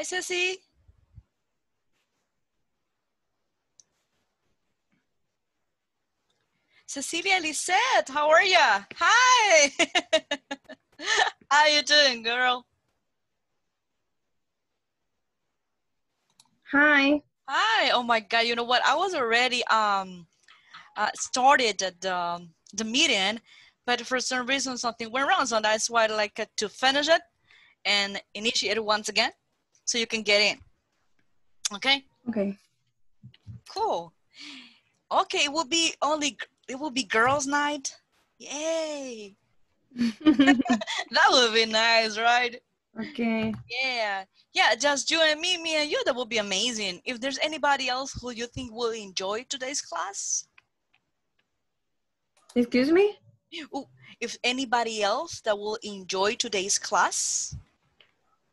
Hi, Ceci. Cecilia Lisette, how are you? Hi. how you doing, girl? Hi. Hi. Oh my God. You know what? I was already um uh, started the the meeting, but for some reason something went wrong. So that's why I like to finish it and initiate it once again, so you can get in. Okay. Okay. Cool. Okay. It will be only. It will be girls' night. Yay. that would be nice, right? okay. Yeah, yeah, just you and me, me and you, that would be amazing. If there's anybody else who you think will enjoy today's class, Excuse me? Ooh, if anybody else that will enjoy today's class.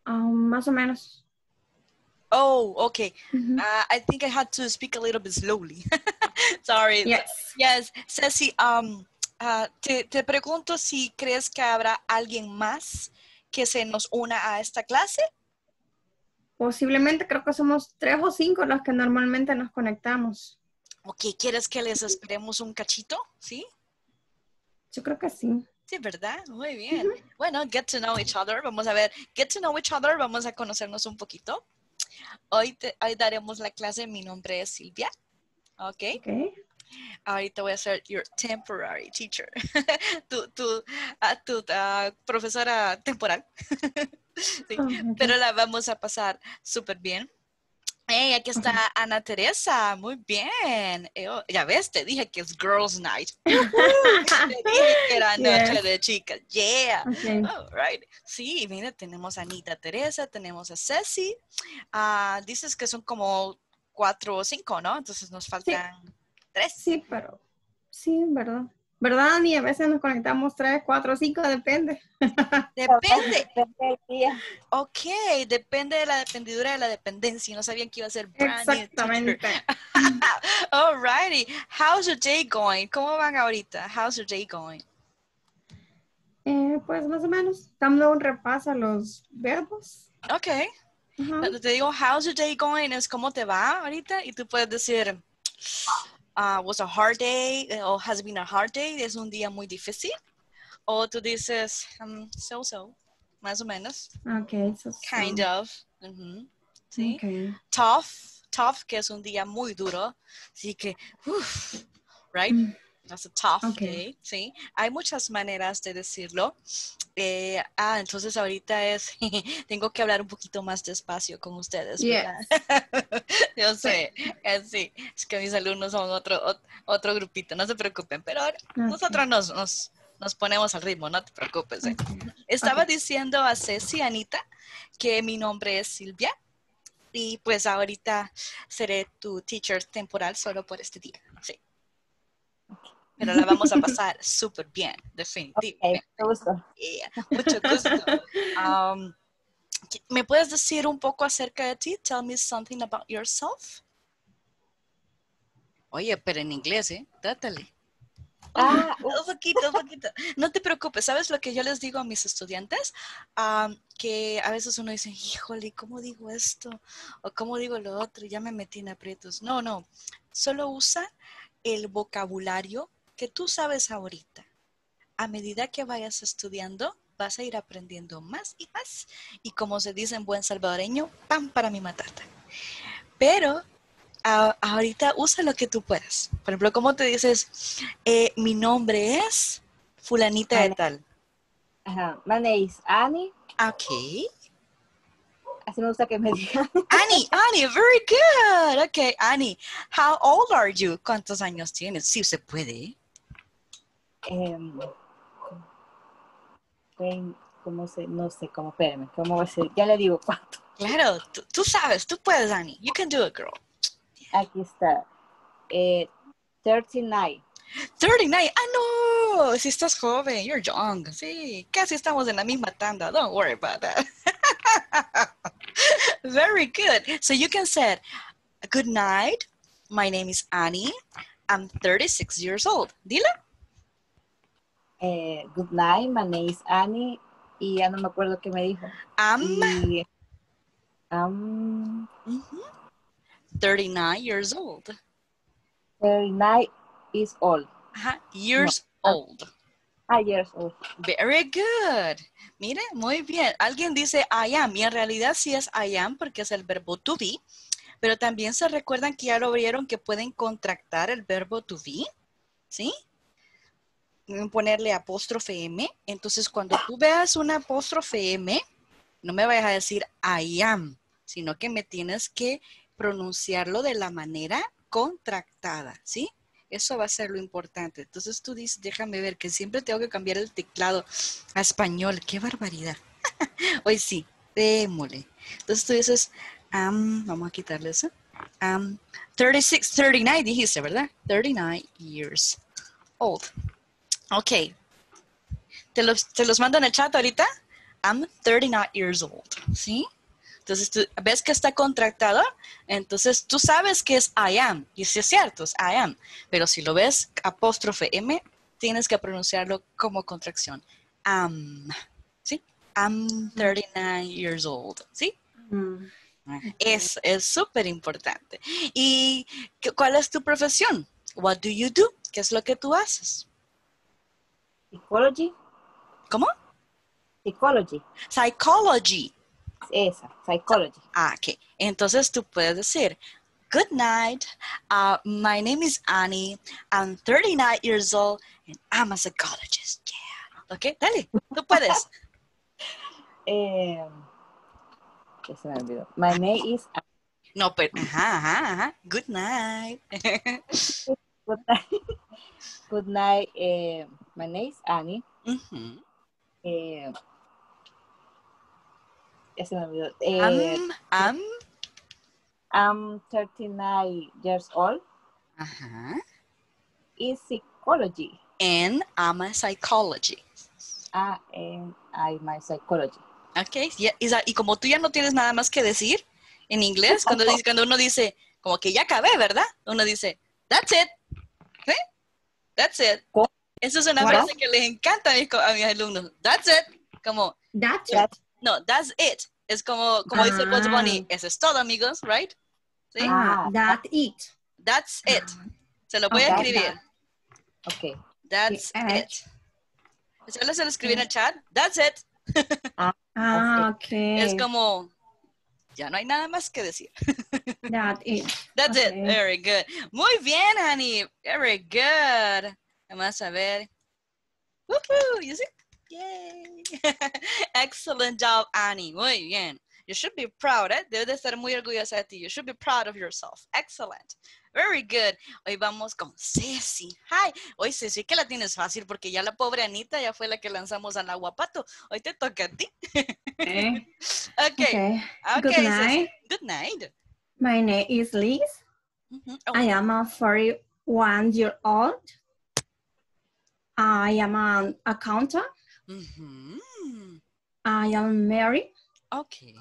Um, más o menos. Oh, okay. Mhm. Uh, I think I had to speak a little bit slowly. Sorry. Yes. Yes, Ceci, um, te, te pregunto si crees que habrá alguien más que se nos una a esta clase. Posiblemente creo que somos tres o cinco los que normalmente nos conectamos. Ok, ¿quieres que les esperemos un cachito? ¿Sí? Yo creo que sí. Sí, ¿verdad? Muy bien. Bueno, get to know each other. Vamos a ver, get to know each other. Vamos a conocernos un poquito. Hoy, te- hoy daremos la clase. Mi nombre es Silvia. Ok. Ok. Ahorita voy a ser your temporary teacher. tu tu, ah, tu ah, profesora temporal. Sí, Ah. Pero la vamos a pasar súper bien. Hey, aquí está Ana Teresa. Muy bien. Eh, oh, ya ves, te dije que es Girls Night. Te dije que era noche Yes. de chicas. Yeah. Right. Sí, mira, tenemos a Anita Teresa, tenemos a Ceci. Ah, dices que son como cuatro o cinco, ¿no? Entonces nos faltan tres. Sí, pero sí, verdad. ¿Verdad, Ani? A veces nos conectamos tres, cuatro, cinco, depende. Depende. Depende del día. Ok, depende de la dependidura de la dependencia. No sabían que iba a ser brand. Exactamente. Alrighty. How's your day going? ¿Cómo van ahorita? How's your day going? Eh, pues más o menos. Estamos dando un repaso a los verbos. Ok. Ajá. Cuando te digo how's your day going es cómo te va ahorita y tú puedes decir uh, was a hard day or has been a hard day, es un día muy difícil. O tú dices um, so so, más o menos, Ok, eso sí. kind of. Ujú, Sí. Ok. Tough, tough que es un día muy duro. Así que, uf, right? Mm, That's a tough Ok. day, ¿sí? Hay muchas maneras de decirlo. Eh, ah, entonces ahorita es, tengo que hablar un poquito más despacio con ustedes, Yes. ¿verdad? Yo sé, eh, sí, es que mis alumnos son otro, ot- otro grupito, no se preocupen, pero ahora nosotros nos, nos, nos ponemos al ritmo, no te preocupes. eh. Estaba diciendo a Ceci, Anita, que mi nombre es Silvia y pues ahorita seré tu teacher temporal solo por este día. Pero la vamos a pasar súper bien, Ok, definitivamente. mucho gusto. Yeah, mucho gusto. Um, ¿Me puedes decir un poco acerca de ti? Tell me something about yourself. Oye, pero en inglés, ¿eh? Trátale. Ah, Un poquito, un poquito. No te preocupes, ¿sabes lo que yo les digo a mis estudiantes? Am, que a veces uno dice, híjole, ¿cómo digo esto? O ¿cómo digo lo otro? Ya me metí en aprietos. No, no. Solo usa el vocabulario que tú sabes ahorita. A medida que vayas estudiando, vas a ir aprendiendo más y más. Y como se dice en buen salvadoreño, pan para mi matata. Pero a- ahorita usa lo que tú puedas. Por ejemplo, ¿cómo te dices? Eh, mi nombre es fulanita de Ana. tal. Ajá. My name is Annie. Ok. Así me gusta que me digan. Annie, Annie, very good. Ok, Annie, how old are you? ¿Cuántos años tienes? Sí se puede. Em, ven, ¿Cómo se? No sé cómo, espérame, ¿cómo va a ser? Ya le digo cuánto. Claro, tú, tú sabes, tú puedes, Annie. You can do it, girl. Aquí está. Eh, 39. 39. Ah, no. Si estás joven, you're young. Sí, casi estamos en la misma tanda. Don't worry about that. Very good. So you can say, good night. My name is Annie. I'm 36 years old. Dila. Eh, good night, my name is Annie. Y ya no me acuerdo qué me dijo. I'm Y I'm Ujú. 39 years old. 39 is old. Ajá, years old. Ah, years old. Very good. Mire, muy bien. Alguien dice I am y en realidad sí es I am porque es el verbo to be, pero también se recuerdan que ya lo vieron que pueden contractar el verbo to be, ¿sí? Ponerle apóstrofe M. Entonces, cuando tú veas una apóstrofe M, no me vayas a decir I am, sino que me tienes que pronunciarlo de la manera contractada, ¿sí? Eso va a ser lo importante. Entonces tú dices, déjame ver, que siempre tengo que cambiar el teclado a español. ¡Qué barbaridad! Hoy sí, démosle. Entonces tú dices, am, vamos a quitarle eso. Am, 36, 39 dijiste, ¿verdad? 39 years old. Ok. ¿Te los, te los mando en el chat ahorita? I'm 39 years old. ¿Sí? Entonces, tú ves que está contractado, entonces tú sabes que es I am. Y si es cierto, es I am. Pero si lo ves apóstrofe M, tienes que pronunciarlo como contracción. Am. ¿Sí? I'm 39 years old. ¿Sí? Mm. Es es súper importante. ¿Y cuál es tu profesión? What do you do? ¿Qué es lo que tú haces? Psychology. ¿Cómo? Psychology. Psychology. Esa, psychology. Ah, ok. Entonces tú puedes decir, Good night. Uh, my name is Annie. I'm 39 years old and I'm a psychologist. Yeah. Ok, dale, tú puedes. Eh, se me olvidó. My name is No, pero, ajá, ajá, ajá. Good night. Good night. Good night. Eh, my name is Annie. Eh, ya se me olvidó. Eh, I'm, I'm, I'm 39 years old. ajá. Is psychology. And I'm a psychology. I am I my psychology. Ok, ya- y, como tú ya no tienes nada más que decir en inglés, cuando, cuando uno dice, como que ya acabé, ¿verdad? Uno dice, that's it. ¿Sí? That's it. ¿Cómo? Esa es una frase que les encanta a mis, a mis alumnos. That's it. Como, That's That- it. no, that's it. Es como, como dice Bugs Bunny, Ah. eso es todo, amigos, right? ¿Sí? Ah, Ah, that it. That's it. Se lo voy a escribir. Okay. That's Yeah. it. Yo les lo escribí en el chat. That's it. Ah, okay. Es como, ya no hay nada más que decir. That it. That's it. Very good. Muy bien, honey. Very good. Vamos a ver. Woohoo, you see? Yay. Excellent job, Annie. Muy bien. You should be proud, ¿eh? Debes de estar muy orgullosa de ti. You should be proud of yourself. Excellent. Very good. Hoy vamos con Ceci. Hi. Hoy Ceci que la tienes fácil porque ya la pobre Anita ya fue la que lanzamos al aguapato. Hoy te toca a ti. Okay. Okay. Okay. Good Okay, Ceci. night. Good night. My name is Liz. Mhm. Oh, I am a 41 year old. I am an accountant. mhm. I am married. Okay.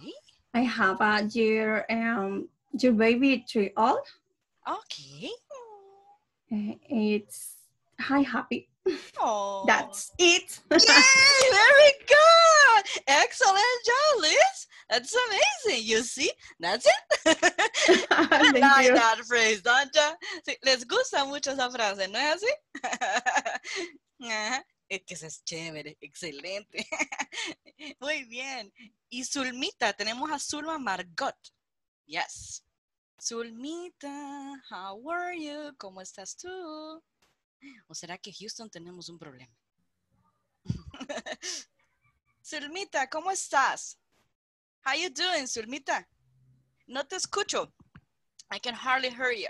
I have a year um your baby three old. Okay. Uh, It's hi happy. Oh. That's it. Yay, very good. Excellent job, Liz. That's amazing. You see, that's it. I like you. that phrase, don't you? Sí, les gusta mucho esa frase, ¿no es así? Es que eso es chévere, excelente. Muy bien. Y Zulmita, tenemos a Zulma Margot. Yes. Zulmita, how are you? ¿Cómo estás tú? ¿O será que Houston tenemos un problema? Zulmita, ¿cómo estás? How you doing, Zulmita? No te escucho. I can hardly hear you.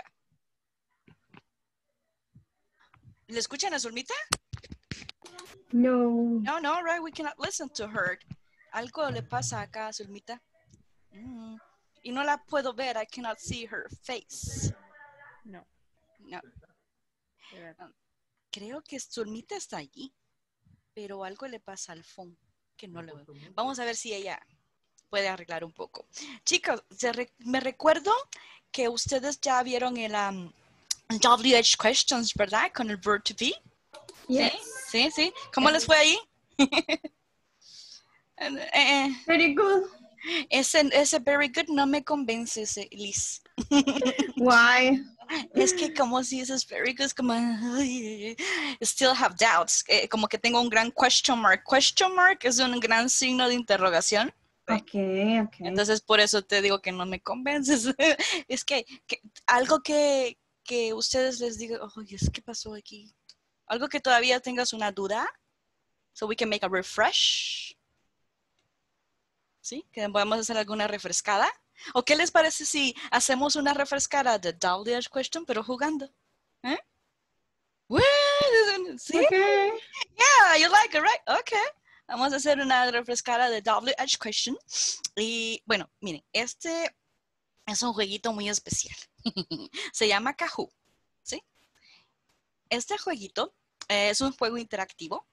¿Le escuchan a Zulmita? No. No, no, right, we cannot listen to her. Algo le pasa acá a Zulmita. Mm. Y no la puedo ver, I cannot see her face. No. No. Creo que Zulmita está allí, pero algo le pasa al phone que no lo veo. Vamos a ver si ella puede arreglar un poco. Chicos, re- me recuerdo que ustedes ya vieron el um, WH questions, ¿verdad? Con el verb to be. Yes. Sí, sí, sí. ¿Cómo les fue ahí? Eh, eh, Very good. Ese, ese very good no me convence, Liz. Why? Es que como si ese es very good, es como, ay, still have doubts, eh, como que tengo un gran question mark. Question mark es un gran signo de interrogación. Ok, ok. Entonces, por eso te digo que no me convences. es que, que algo que, que ustedes les digan, oye, ¿qué pasó aquí? Algo que todavía tengas una duda. So we can make a refresh. ¿Sí? Que podemos hacer alguna refrescada. ¿O qué les parece si hacemos una refrescada de Double Edge Question, pero jugando? ¿Eh? ¿Sí? Yeah, you like it, right? Okay. Vamos a hacer una refrescada de Edge Question. Y bueno, miren, este es un jueguito muy especial. Se llama Kahoot. Este jueguito eh, es un juego interactivo.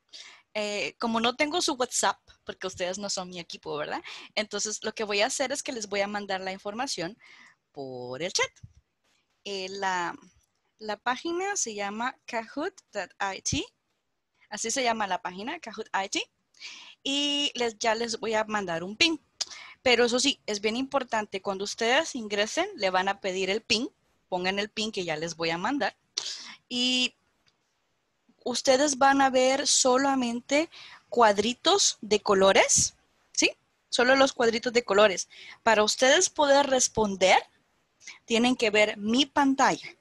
Eh, como no tengo su WhatsApp, porque ustedes no son mi equipo, ¿verdad? Entonces lo que voy a hacer es que les voy a mandar la información por el chat. Eh, la, la página se llama kahoot.it. Así se llama la página, Kahoot.it. Y les, ya les voy a mandar un pin. Pero eso sí, es bien importante. Cuando ustedes ingresen, le van a pedir el pin. Pongan el pin que ya les voy a mandar. Y ustedes van a ver solamente cuadritos de colores, ¿sí? Solo los cuadritos de colores. Para ustedes poder responder, tienen que ver mi pantalla.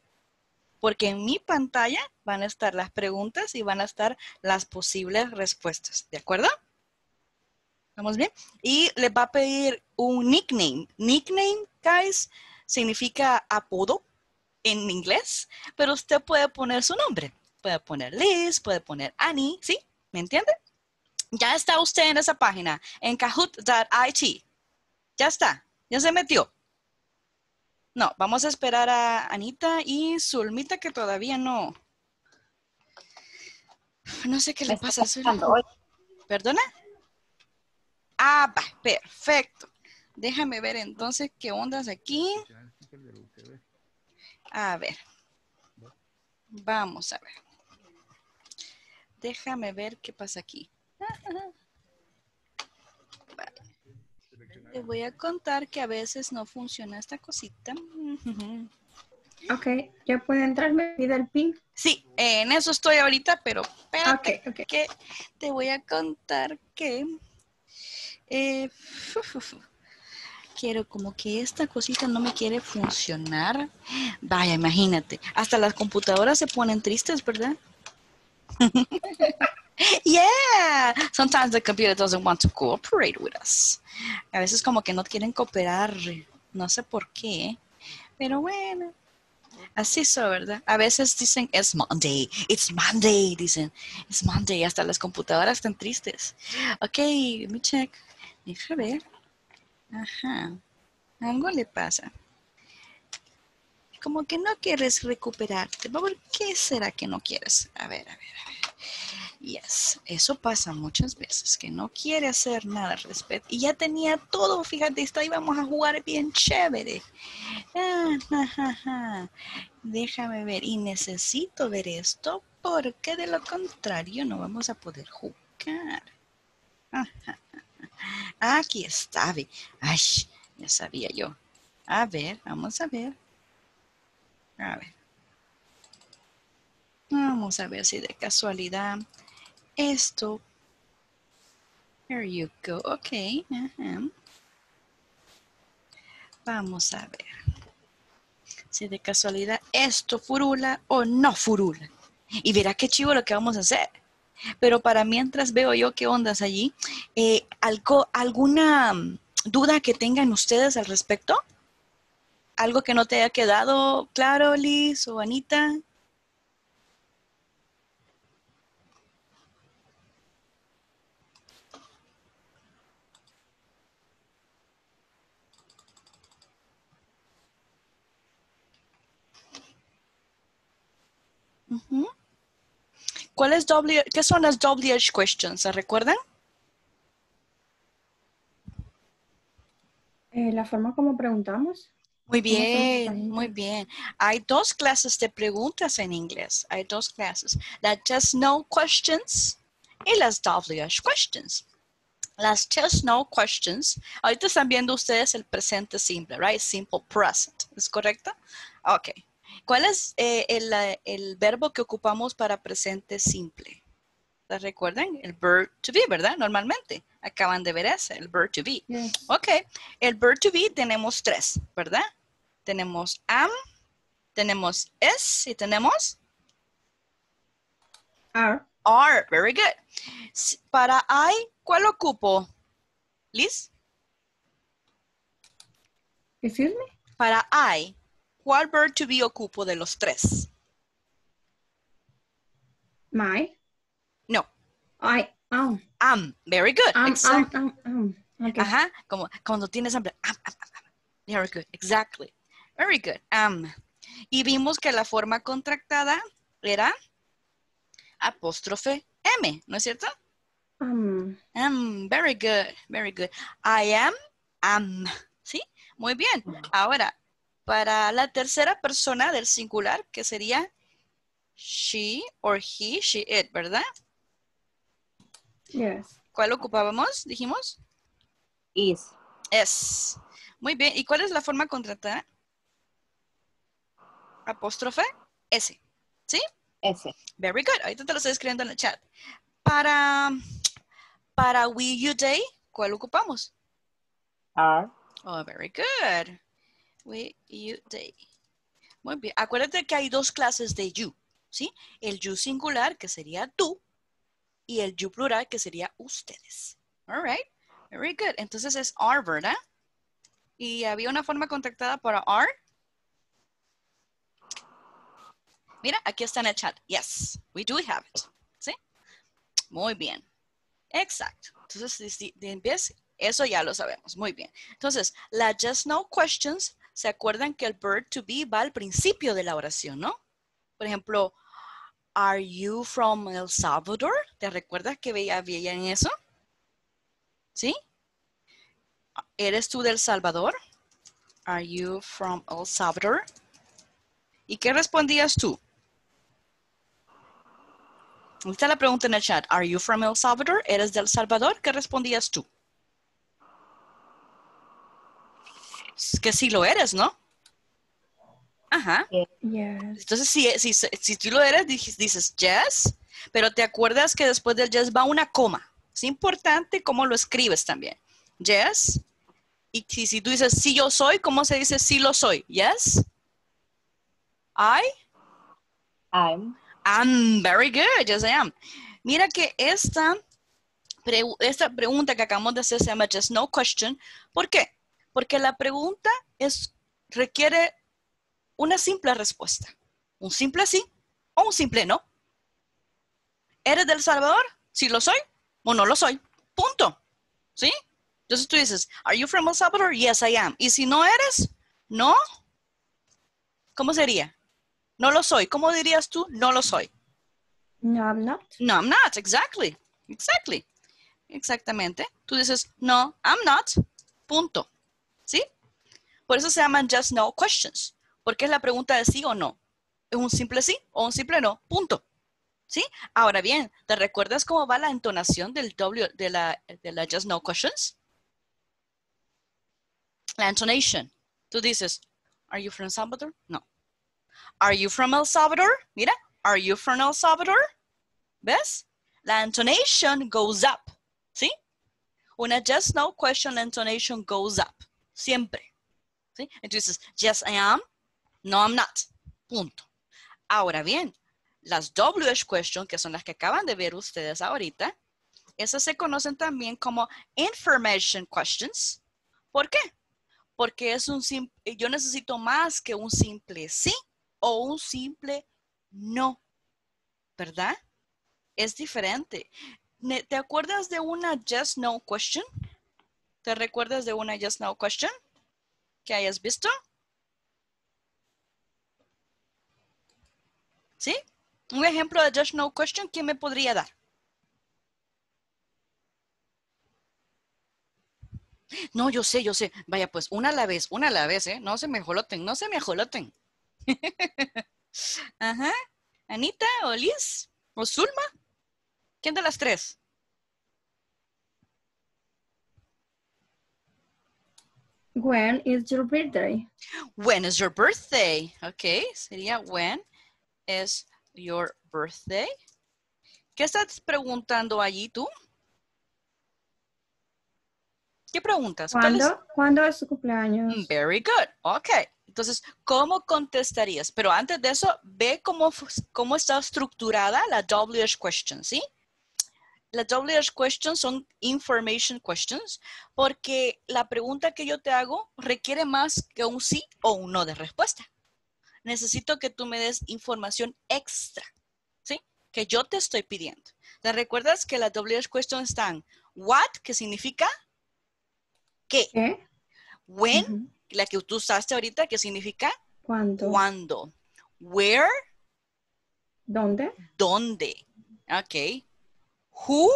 Porque en mi pantalla van a estar las preguntas y van a estar las posibles respuestas. ¿De acuerdo? ¿Vamos bien? Y les va a pedir un nickname. Nickname, guys, significa apodo en inglés, pero usted puede poner su nombre. Puede poner Liz, puede poner Annie, ¿sí? ¿Me entiende? Ya está usted en esa página, en kahoot.it. Ya está, ya se metió. No, vamos a esperar a Anita y Zulmita que todavía no. No sé qué le pasa a Zul. pasando hoy. ¿Perdona? Ah, va, perfecto. Déjame ver entonces qué ondas aquí. A ver. Vamos a ver. Déjame ver qué pasa aquí. Vale. Le voy a contar que a veces no funciona esta cosita. Ok, ya puede entrar, me pide el pin. Sí, en eso estoy ahorita, pero espérate Ok, ok. que te voy a contar que eh, fu, fu, fu. quiero como que esta cosita no me quiere funcionar. Vaya, imagínate, hasta las computadoras se ponen tristes, ¿verdad? yeah, sometimes the computer doesn't want to cooperate with us. A veces como que no quieren cooperar, no sé por qué, pero bueno. Así es, ¿verdad? A veces dicen, es Monday, it's Monday, dicen, it's Monday, hasta las computadoras están tristes. Ok, let me check. Deja ver. Ajá. Algo le pasa. Como que no quieres recuperarte. ¿Por qué será que no quieres? A ver, a ver, a ver. Yes, eso pasa muchas veces, que no quiere hacer nada al respecto. Y ya tenía todo, fíjate, está, íbamos a jugar bien chévere. Ja, ja, ja. Déjame ver, y necesito ver esto, porque de lo contrario no vamos a poder jugar. Aquí está. Ay, ya sabía yo. A ver, vamos a ver. A ver. Vamos a ver si de casualidad esto. There you go. Ok. Vamos a ver. Si de casualidad esto furula o no furula. Y verá qué chivo lo que vamos a hacer. Pero para mientras veo yo qué ondas allí, eh, algo, ¿alguna mm, duda que tengan ustedes al respecto? ¿Algo que no te haya quedado claro, Liz o Anita? ¿Cuál es doble, ¿Qué son las edge questions? ¿Se recuerdan? Eh, la forma como preguntamos. Muy ¿Cómo son bien, en muy bien. Hay dos clases de preguntas en inglés. Hay dos clases. Las just no questions y las edge questions. las just no questions, ahorita están viendo ustedes el presente simple, right? Simple present, ¿es correcto? Ok. ¿Cuál es eh, el, el verbo que ocupamos para presente simple? ¿Se recuerdan? El verb to be, ¿verdad? Normalmente. Acaban de ver ese, el verb to be. Yes. Ok, el verb to be tenemos tres, ¿verdad? Tenemos am, tenemos es y tenemos Are. are. Very good. Para I, ¿cuál ocupo? Liz, Excuse me? para I, ¿cuál verb to be ocupo de los tres? My. No, I. Um. am. Very good. Exact- um, um. Okay. Ajá, como cuando tienes hambre. Am, am, am, am. Very good. Exactly. Very good. Am. Y vimos que la forma contractada era apóstrofe M, ¿no es cierto? Um. Am, very good, very good. I am, am. ¿Sí? Muy bien. Ahora, para la tercera persona del singular, que sería she or he, she, it, ¿verdad? Yes. ¿Cuál ocupábamos? Dijimos. Is. Es. Muy bien. ¿Y cuál es la forma contractada? Apóstrofe S. ¿Sí? S. Very good. Ahorita te lo estoy escribiendo en el chat. Para, para we, you, they, ¿cuál ocupamos? Are. Oh, very good. We, you, they. Muy bien. Acuérdate que hay dos clases de you, ¿sí? El you singular, que sería tú, y el you plural, que sería ustedes. All right. Very good. Entonces es are, ¿verdad? Y había una forma contactada para are. Mira, aquí está en el chat. Yes, we do have it. ¿Sí? Muy bien. Exacto. Entonces, de-. Eso ya lo sabemos. Muy bien. Entonces, la just no questions, ¿se acuerdan que el verb to be va al principio de la oración, no? Por ejemplo, are you from El Salvador? ¿Te recuerdas que veía, veían eso? ¿Sí? ¿Eres tú del Salvador? Are you from El Salvador? ¿Y qué respondías tú? Está la pregunta en el chat. Are you from El Salvador? ¿Eres del Salvador? ¿Qué respondías tú? Es Que sí lo eres, ¿no? Ajá. Yes. Entonces, si, si, si tú lo eres, dices, dices yes, pero te acuerdas que después del yes va una coma. Es importante cómo lo escribes también. Yes. Y si, si tú dices sí yo soy, ¿cómo se dice sí lo soy? Yes. I I'm. Am very good. Yes, I am. Mira que esta, esta pregunta que acabamos de hacer se llama just no question. ¿Por qué? Porque la pregunta es, requiere una simple respuesta. Un simple sí o un simple no. ¿Eres del Salvador? Sí lo soy o no lo soy. Punto. ¿Sí? Entonces tú dices, ¿Are you from El Salvador? Yes, I am. Y si no eres, no. ¿Cómo sería? No lo soy. ¿Cómo dirías tú? No lo soy. No, I'm not. No, I'm not. Exactly. Exactly. Exactamente. Tú dices, no, I'm not. Punto. ¿Sí? Por eso se llaman just no questions. Porque es la pregunta de sí o no. Es un simple sí o un simple no. Punto. ¿Sí? Ahora bien, ¿te recuerdas cómo va la entonación del W de la, de la just no questions? La intonation. Tú dices, ¿Are you from Salvador? No. ¿Are you from El Salvador? Mira, ¿Are you from El Salvador? ¿Ves? La intonation goes up. ¿Sí? Una just no question, la intonation goes up. Siempre. ¿Sí? Entonces, yes, I am. No, I'm not. Punto. Ahora bien, las WH question, que son las que acaban de ver ustedes ahorita, esas se conocen también como information questions. ¿Por qué? Porque es un yo necesito más que un simple sí o un simple no. ¿Verdad? Es diferente. ¿Te acuerdas de una just no question? ¿Te recuerdas de una just no question que hayas visto? ¿Sí? Un ejemplo de just no question, ¿quién me podría dar? No, yo sé, yo sé. Vaya, pues una a la vez, una a la vez, ¿eh? No se me joloten, no se me joloten. Ajá. Anita o Liz o Zulma. ¿Quién de las tres? When is your birthday? When is your birthday? Ok, sería when is your birthday. ¿Qué estás preguntando allí tú? ¿Qué preguntas? ¿Cuál es- ¿Cuándo? ¿Cuándo es su cumpleaños? Mm, Very good. Ok. Entonces, ¿cómo contestarías? Pero antes de eso, ve cómo, cómo está estructurada la WH question, ¿sí? Las WH questions son information questions porque la pregunta que yo te hago requiere más que un sí o un no de respuesta. Necesito que tú me des información extra, ¿sí? Que yo te estoy pidiendo. ¿Te recuerdas que las WH questions están what, que significa qué? When. La que tú usaste ahorita, que significa ¿Cuándo? cuándo. Where, ¿Dónde? dónde. Ok. Who,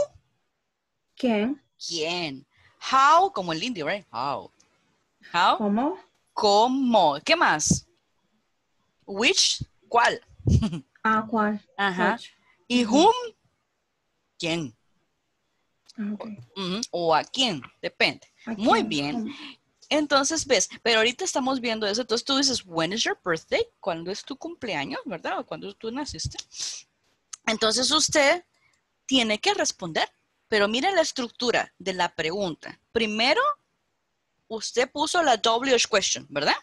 ¿Quién? quién. How, como el indio, right? How. How, ¿Cómo? cómo. ¿Qué más? Which, cuál. ¿A cuál? Ajá. Which? Y whom, quién. Ah, ok. Ujú, O a quién, depende. ¿A Muy quién? bien. Entonces, ves, pero ahorita estamos viendo eso. Entonces tú dices, when is your birthday? ¿Cuándo es tu cumpleaños, verdad? O cuándo tú naciste. Entonces usted tiene que responder. Pero mire la estructura de la pregunta. Primero, usted puso la WH question, ¿verdad?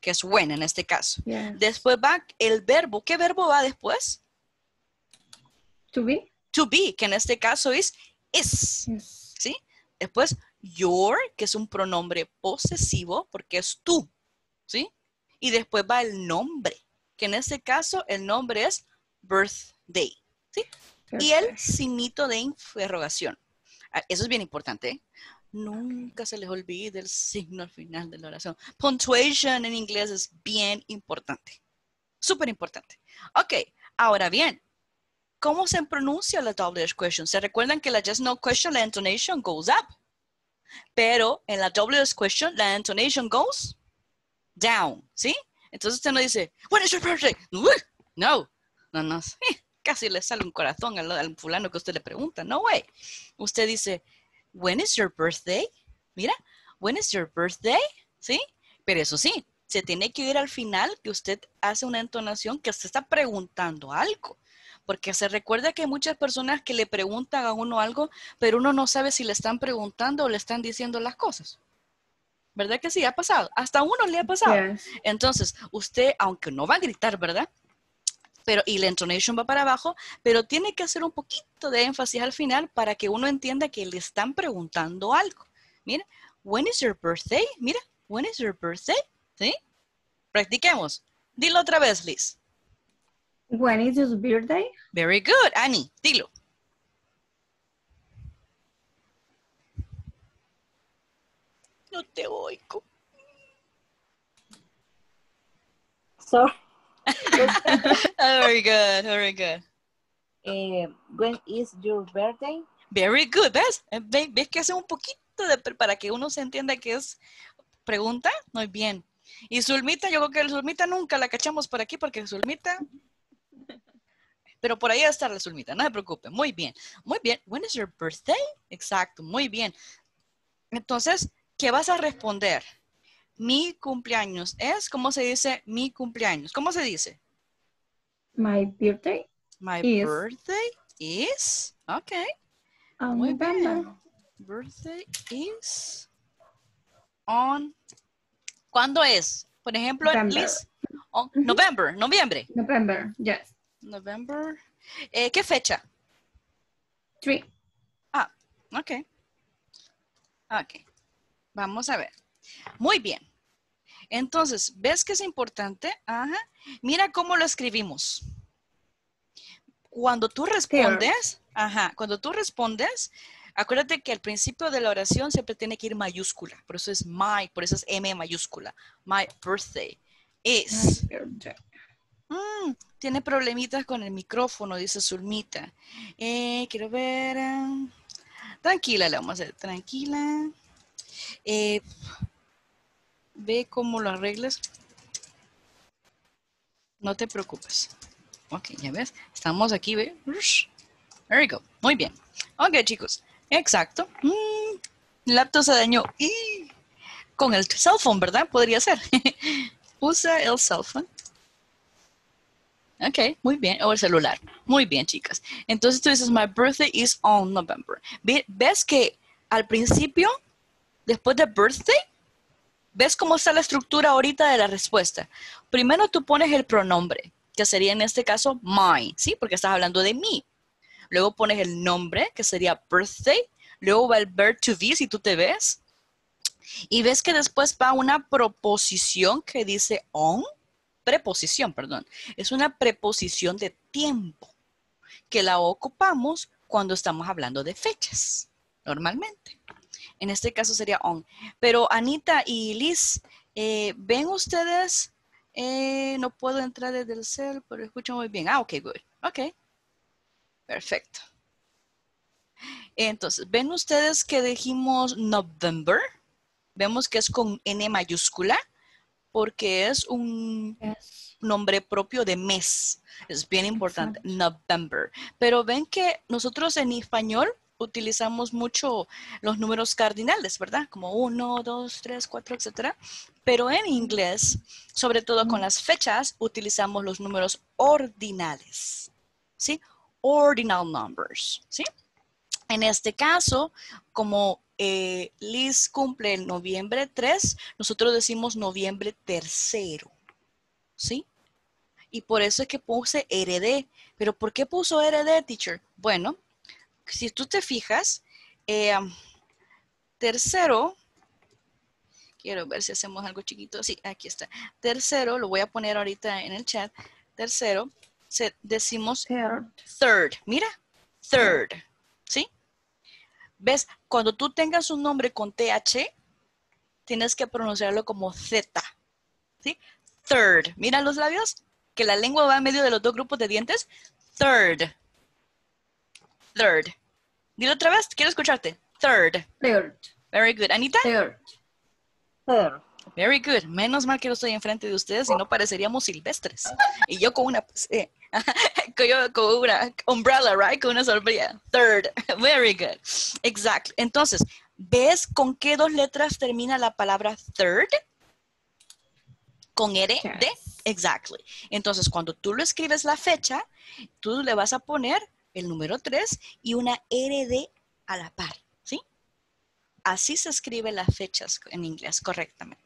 Que es when en este caso. Yes. Después va el verbo. ¿Qué verbo va después? ¿To be? To be, que en este caso es is. Yes. ¿sí? Después, your, que es un pronombre posesivo porque es tú, ¿sí? Y después va el nombre, que en este caso el nombre es birthday. Y el signito de interrogación. Ah, Eso es bien importante. ¿eh? Nunca se les olvide el signo al final de la oración. Punctuation en inglés es bien importante. Súper importante. Ok, ahora bien, ¿cómo se pronuncia la WH question? ¿Se recuerdan que la just no question, la intonation goes up? Pero en la WH question, la intonation goes down, ¿sí? Entonces usted no dice, when is your birthday? No, no, no. Casi le sale un corazón al, fulano que usted le pregunta. No way. Usted dice, when is your birthday? Mira, when is your birthday? ¿Sí? Pero eso sí, se tiene que ir al final que usted hace una entonación que se está preguntando algo. Porque se recuerda que hay muchas personas que le preguntan a uno algo, pero uno no sabe si le están preguntando o le están diciendo las cosas. ¿Verdad que sí? Ha pasado. Hasta a uno le ha pasado. Entonces, usted, aunque no va a gritar, ¿verdad? Pero, y la intonation va para abajo, pero tiene que hacer un poquito de énfasis al final para que uno entienda que le están preguntando algo. Mira, when is your birthday? Mira, when is your birthday? ¿Sí? Practiquemos. Dilo otra vez, Liz. When is your birthday? Very good. Annie, dilo. No te oigo. Sorry. Ah, very good, very good. Eh, when is your birthday? Very good, ¿ves? Eh, ve- ¿Ves que hace un poquito de, para que uno se entienda que es pregunta? Muy bien. Y Zulmita, yo creo que el Zulmita nunca la cachamos por aquí porque Zulmita... Pero por ahí va a estar la Zulmita, no se preocupe. Muy bien, muy bien. When is your birthday? Exacto, muy bien. Entonces, ¿qué vas a responder? Mi cumpleaños es, ¿cómo se dice mi cumpleaños? ¿Cómo se dice? My birthday My Is. birthday is, ok. on Muy November. bien. Birthday is on. ¿Cuándo es? Por ejemplo, en November. Liz, on Ujú. November, noviembre. November, yes. November. Eh, ¿Qué fecha? Three. Ok. Ok. Vamos a ver. Muy bien. Entonces, ¿ves que es importante? Ajá. Mira cómo lo escribimos. Cuando tú respondes, ajá, cuando tú respondes, acuérdate que al principio de la oración siempre tiene que ir mayúscula. Por eso es my, por eso es M mayúscula. My birthday is. My birthday. Mm, tiene problemitas con el micrófono, dice Zulmita. Eh, quiero ver. ah, tranquila, le vamos a hacer. Tranquila. Eh, ve cómo lo arreglas. No te preocupes. Ok, ya ves. Estamos aquí, ve. There we go. Muy bien. Ok, chicos. Exacto. Mm, laptop se dañó. ¡Ih! con el cell phone, ¿verdad? Podría ser. Usa el cell phone. Ok, muy bien. O el celular. Muy bien, chicas. Entonces tú dices, my birthday is on November. Ve- ¿Ves que al principio, después de birthday, ves cómo está la estructura ahorita de la respuesta? Primero tú pones el pronombre, que sería en este caso mine, ¿sí? Porque estás hablando de mí. Luego pones el nombre, que sería birthday. Luego va el verb to be, si tú te ves. Y ves que después va una proposición que dice on, preposición, perdón. Es una preposición de tiempo que la ocupamos cuando estamos hablando de fechas, normalmente. En este caso sería on. Pero Anita y Liz, eh, ¿ven ustedes? Eh, no puedo entrar desde el cel, pero escucho muy bien. Ah, ok, good. Ok. Perfecto. Entonces, ¿ven ustedes que dijimos November? Vemos que es con N mayúscula porque es un Yes. nombre propio de mes. Es bien importante, November. Pero ven que nosotros en español utilizamos mucho los números cardinales, ¿verdad? Como uno, dos, tres, cuatro, etcétera. Pero en inglés, sobre todo con las fechas, utilizamos los números ordinales, ¿sí? Ordinal numbers, ¿sí? En este caso, como eh, Liz cumple el noviembre 3, nosotros decimos noviembre tercero, ¿sí? Y por eso es que puse RD. ¿Pero por qué puso RD, teacher? Bueno, si tú te fijas, eh, tercero, quiero ver si hacemos algo chiquito. Sí, aquí está. Tercero, lo voy a poner ahorita en el chat. Tercero, se- decimos Third. third. Mira, third. ¿Ves? Cuando tú tengas un nombre con TH, tienes que pronunciarlo como Z. ¿Sí? Third. Mira los labios, que la lengua va en medio de los dos grupos de dientes. Third. Third. Dilo otra vez, quiero escucharte. Third. Third. Very good. Anita? Third. Third. Very good. Menos mal que no estoy enfrente de ustedes y no pareceríamos silvestres. Y yo con una, pues, eh, con, una umbrella, right? Con una sombrilla. Third. Very good. Exactly. Entonces, ¿ves con qué dos letras termina la palabra third? Con R. Yes. Exactly. Entonces, cuando tú lo escribes la fecha, tú le vas a poner el número 3 y una RD a la par, ¿sí? Así se escribe las fechas en inglés correctamente.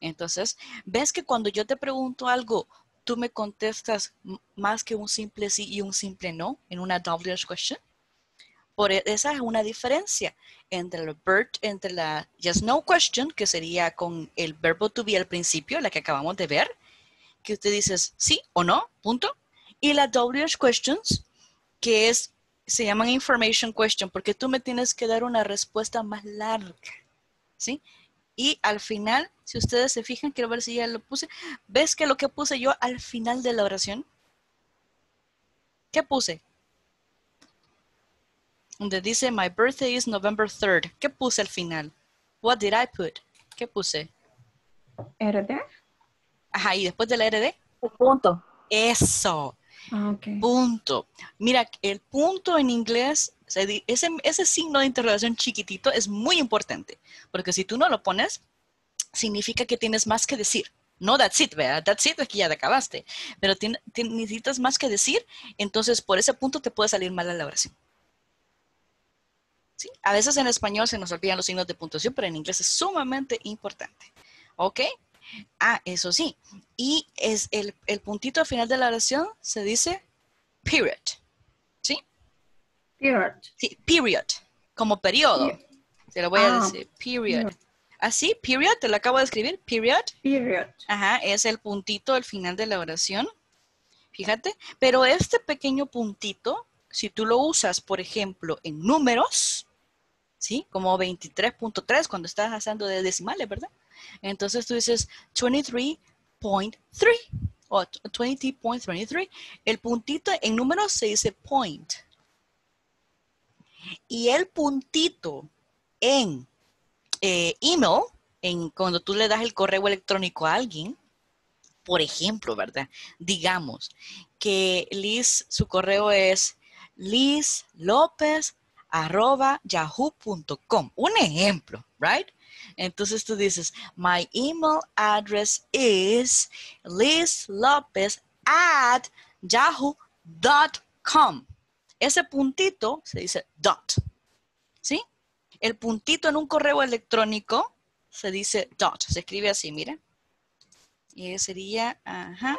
Entonces, ves que cuando yo te pregunto algo, tú me contestas más que un simple sí y un simple no en una WH question. Por e- esa es una diferencia entre el entre la yes no question, que sería con el verbo to be al principio, la que acabamos de ver, que usted dices sí o no, punto, y la WH questions, que es se llaman information question porque tú me tienes que dar una respuesta más larga, ¿sí? Y al final, si ustedes se fijan, quiero ver si ya lo puse, ¿ves que lo que puse yo al final de la oración? ¿Qué puse? Donde dice, my birthday is November 3rd. ¿Qué puse al final? What did I put? ¿Qué puse? RD. Ajá, y después de la RD, Un punto. eso. Ah. Punto. Mira, el punto en inglés, ese signo de interrogación chiquitito es muy importante, porque si tú no lo pones, significa que tienes más que decir. No that's it, ¿verdad? That's it que ya te acabaste, pero necesitas más que decir, entonces por ese punto te puede salir mal la oración. ¿Sí? A veces en español se nos olvidan los signos de puntuación, pero en inglés es sumamente importante. ¿Ok? Ah, eso sí. Y es el, el puntito al final de la oración se dice period. ¿Sí? Third. Sí, period. Como periodo. Period. Se lo voy a Ah, decir. Period. period. Así, period, te lo acabo de escribir. Period. Period. Ajá, es el puntito al final de la oración. Fíjate. Pero este pequeño puntito, si tú lo usas, por ejemplo, en números, ¿sí? Como 23.3 cuando estás haciendo de decimales, ¿verdad? Entonces tú dices 23.3 o 20.23. El puntito en números se dice point. Y el puntito en eh, email, en, cuando tú le das el correo electrónico a alguien, por ejemplo, ¿verdad? Digamos que Liz, su correo es lizlopez arroba yahoo.com. Un ejemplo, ¿right? Entonces tú dices, my email address is lizlopez. Ese puntito se dice dot. ¿Sí? El puntito en un correo electrónico se dice dot. Se escribe así, mira. Y sería, ajá,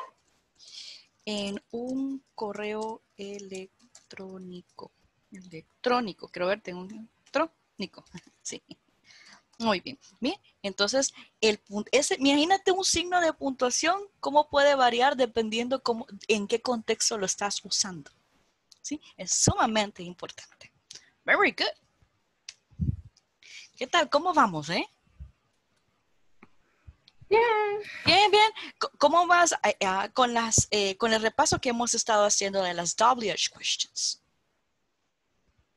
en un correo electrónico. Electrónico, quiero ver, tengo un electrónico. Sí. Muy bien. Bien, entonces, el ese, imagínate un signo de puntuación, cómo puede variar dependiendo cómo, en qué contexto lo estás usando. ¿Sí? Es sumamente importante. Very good. ¿Qué tal? ¿Cómo vamos, eh? Bien. Bien, bien. ¿Cómo vas eh, ah, con, las, eh, con el repaso que hemos estado haciendo de las WH questions?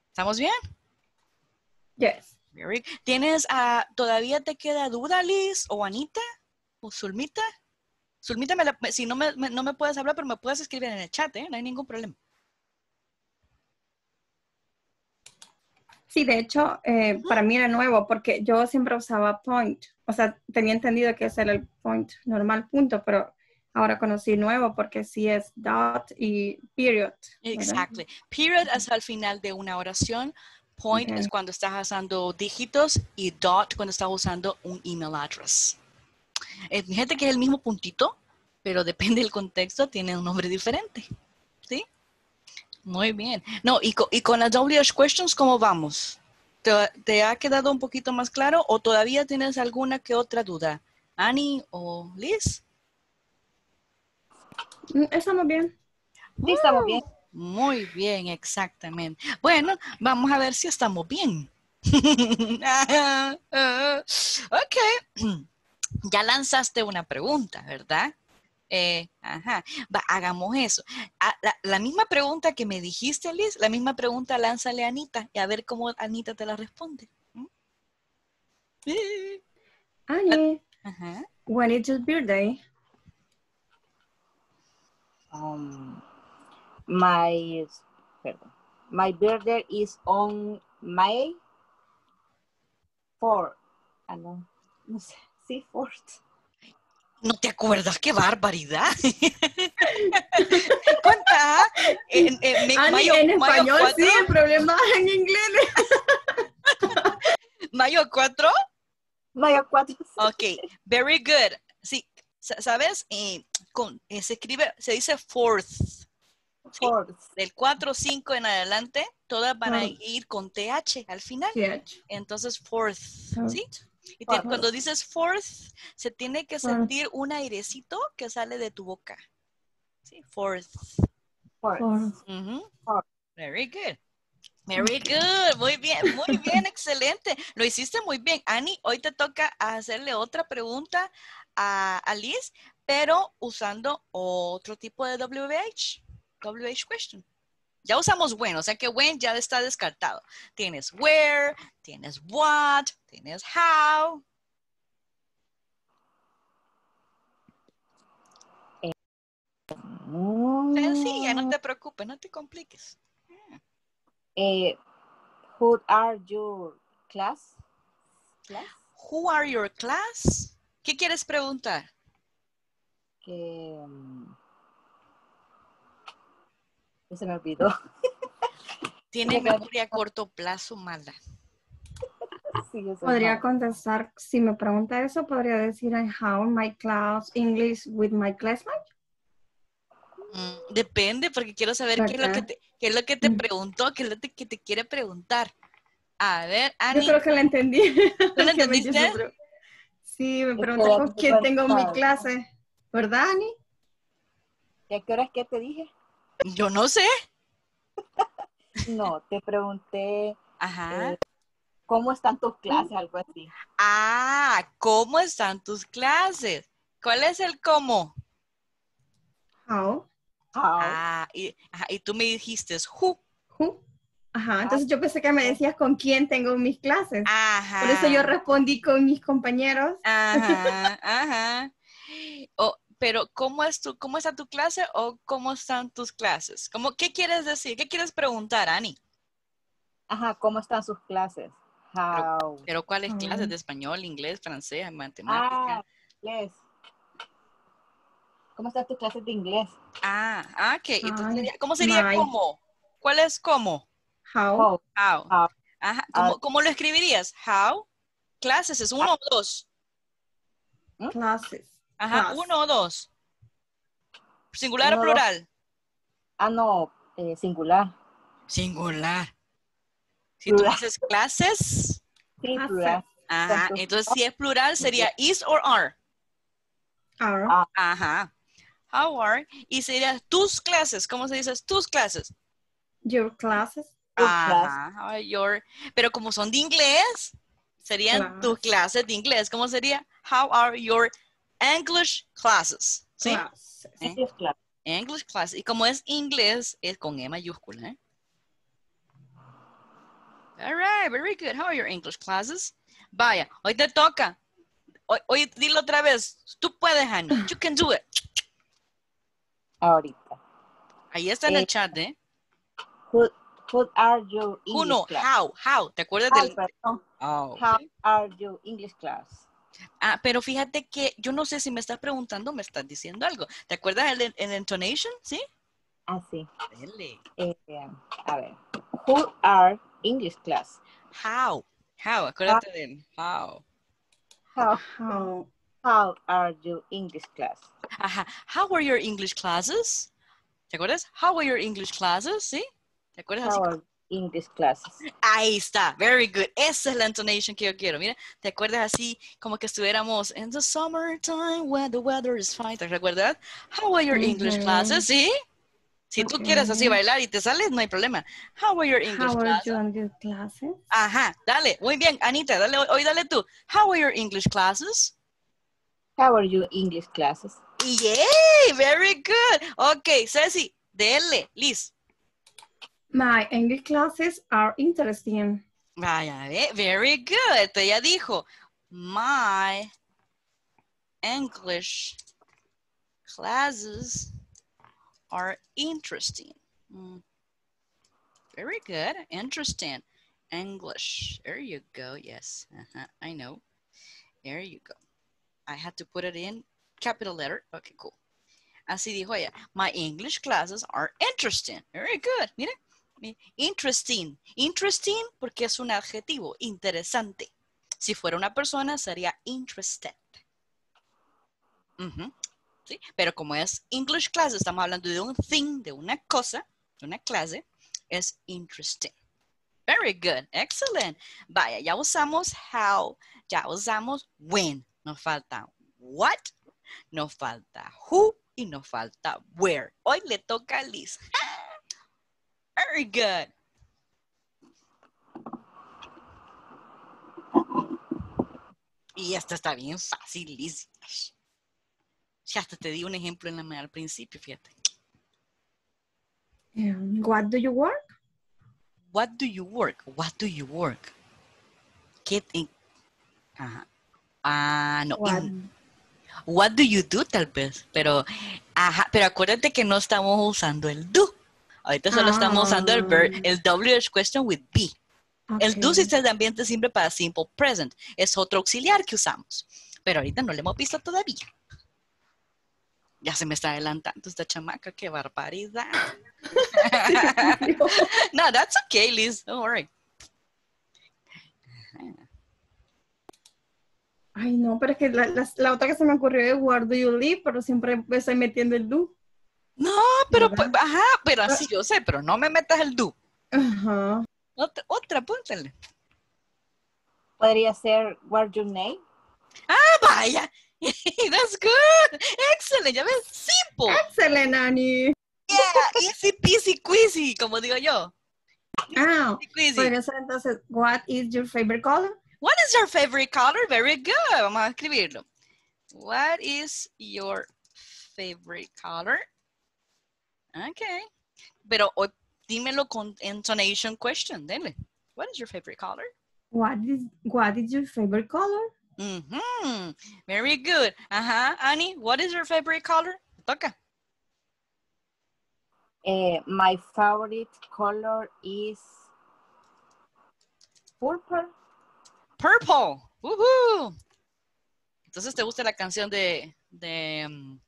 ¿Estamos bien? Yes. ¿Tienes, uh, todavía te queda duda, Liz o Anita o Zulmita? Zulmita, si no me, no me puedes hablar, pero me puedes escribir en el chat, ¿eh? No hay ningún problema. Sí, de hecho, eh, para mí era nuevo porque yo siempre usaba point. O sea, tenía entendido que ese era el point normal, punto, pero ahora conocí nuevo porque sí es dot y period. Exactly. Period es al final de una oración. Point es cuando estás usando dígitos y dot cuando estás usando un email address. Eh, fíjate que es el mismo puntito, pero depende del contexto, tiene un nombre diferente. ¿Sí? Muy bien. No, y con, y con las WH questions, ¿cómo vamos? ¿Te, ha quedado un poquito más claro o todavía tienes alguna que otra duda? Annie o Liz? Mm, estamos bien. Sí, estamos bien. Muy bien, exactamente. Bueno, vamos a ver si estamos bien. ok. Ya lanzaste una pregunta, ¿verdad? Eh, ajá, hagamos eso. Ah, la, misma pregunta que me dijiste, Liz, la misma pregunta lánzale a Anita y a ver cómo Anita te la responde. ¿Mm? Annie, ajá. when is your birthday? Um, my, perdón, my birthday is on May 4. Ah, no, no sé, sí, 4th. ¿No te acuerdas? ¡Qué barbaridad! ¿Cuánta? En, en, mayo, en español sí, el problema en inglés. ¿Mayo 4? Mayo 4. Ok, very good. Sí, ¿sabes? Eh, con, eh, se escribe, se dice fourth. Fourth. Del 4 5 en adelante, todas van a ir con TH al final. TH. Entonces, fourth. ¿Sí? Y cuando dices fourth, se tiene que sentir un airecito que sale de tu boca. Sí, fourth. Fourth. Very good. Very good. Muy bien, muy bien, excelente. Lo hiciste muy bien. Annie, hoy te toca hacerle otra pregunta a, a Liz, pero usando otro tipo de WH. WH question. Ya usamos when, o sea que when ya está descartado. Tienes where, tienes what, tienes how. Sencilla, no te preocupes, no te compliques. Eh, who are your class? class? Who are your class? ¿Qué quieres preguntar? Que... Um, se me olvidó. Tiene memoria a corto plazo mala. Podría contestar, si me pregunta eso, podría decir en how my class English with my classmate. Mm, depende, porque quiero saber qué es, lo que te, qué es lo que te mm. preguntó, qué es lo que te quiere preguntar. A ver, Ani. Yo creo que la entendí. ¿Tú la entendiste? sí, me preguntó con quién tengo mi clase. ¿Verdad, Ani? ¿Y a qué hora es que te dije? Yo no sé. No, te pregunté Ajá. Eh, cómo están tus clases, algo así. Ah, ¿cómo están tus clases? ¿Cuál es el cómo? How. Ah, y, tú me dijiste who. Who. Ajá, entonces yo pensé que me decías con quién tengo mis clases. Ajá. Por eso yo respondí con mis compañeros. Ajá, ajá. Oh, pero ¿cómo, es tu, ¿cómo está tu clase o cómo están tus clases? ¿Cómo, ¿Qué quieres decir? ¿Qué quieres preguntar, Ani? Ajá, ¿cómo están sus clases? How. Pero ¿cuáles Ah. clases de español, inglés, francés, matemática? Ah, inglés. ¿Cómo están tus clases de inglés? Ah, ah, ok. Entonces ¿Cómo sería my. cómo? ¿Cuál es cómo? How? How. Ajá. Ah. ¿Cómo, cómo lo escribirías? How. Clases es uno o dos. Classes. Ajá. Class. Uno o dos. Singular o dos. plural. Ah, no, eh, singular. Singular. Si tú Plural. dices clases, Sí, Classes. plural. ajá. Entonces, si es plural sería is or are. Are. Ah. Ajá. How are. Y sería tus clases. ¿Cómo se dice? Tus clases. Your classes. Ajá. your- Pero como son de inglés, serían Class. tus clases de inglés. ¿Cómo sería? How are your English classes? ¿Sí? Classes. ¿Eh? English classes. Y como es inglés, es con E mayúscula. ¿eh? All right, very good. How are your English classes? Vaya, hoy te toca. Hoy, hoy dilo otra vez. Tú puedes, Annie. You can do it. Ahorita. Ahí está en el Eh, chat, ¿eh? Who, who are your English Uno, class? how, how. ¿Te acuerdas Ay, del...? perdón. Oh, How ok. are your English class? Ah, pero fíjate que yo no sé si me estás preguntando me estás diciendo algo. ¿Te acuerdas el, el intonation? ¿Sí? Ah, sí. Dele. Eh, a ver. Who are English class? How. How. Acuérdate del how. How, How? how are your English class? Ajá. How were your English classes? ¿Te acuerdas? How were your English classes? ¿Sí? ¿Te acuerdas? How are English classes? Ahí está. Very good. Esa es la intonation que yo quiero. Mira, ¿te acuerdas así como que estuviéramos in the summertime when the weather is fine? ¿Te recuerdas? How were your English classes? ¿Sí? Si tú quieres así bailar y te sales, no hay problema. How were your English How are classes? your classes? Ajá, dale, muy bien, Anita, dale, hoy dale tú. How were your English classes? How are your English classes? Yay, very good. Ok, Ceci, dele, Liz. My English classes are interesting. Vaya, ve, very good. Te ya dijo, my English classes are interesting. Mm. Very good, interesting. English, there you go, yes, uh-huh, I know. There you go. I had to put it in capital letter. Okay, cool. Así dijo ella. My English classes are interesting. Very good. Mire, mi- interesting. Interesting porque es un adjetivo. Interesante. Si fuera una persona sería interested. Ujú, ¿sí? Pero como es English class, estamos hablando de un thing, de una cosa, de una clase, es interesting. Very good. Excellent. Vaya, ya usamos how, ya usamos when. Nos falta what, nos falta who y nos falta where. Hoy le toca a Liz. Very good. Y esta está bien fácil, Liz. Ya hasta te di un ejemplo en la, al principio, fíjate. Um, what do you work? What do you work? What do you work? ¿Qué te- Ajá. Ah, no. What? in- What do you do, tal vez. Pero, ajá, pero acuérdate que no estamos usando el do. Ahorita solo estamos usando el verb, Ah. el WH question with be. El do Okay. si está de ambiente siempre para simple present. Es otro auxiliar que usamos. Pero ahorita no lo hemos visto todavía. Ya se me está adelantando esta chamaca, qué barbaridad. no, that's okay, Liz. Don't worry. Ay, no, pero es que la, la- la otra que se me ocurrió es where do you live, pero siempre me estoy metiendo el do. No, pero, pues, ajá, pero así yo sé, pero no me metas el do. Ajá. Otra, otra póntale. Podría ser what's your name? Ah, vaya. That's good. Excellent. Ya ves, simple. Excelente, Nani. Yeah, easy peasy queasy, como digo yo. Ah, Easy queasy. podría ser entonces, what is your favorite color? What is your favorite color? Very good. Vamos a escribirlo. What is your favorite color? Okay. Pero hoy dímelo con intonation question. Dele. What is your favorite color? What is, what is your favorite color? Mhm. Very good. Ajá. Annie, what is your favorite color? Toca. Eh, my favorite color is purple. purple. Woohoo. Entonces, ¿te gusta la canción de, de um,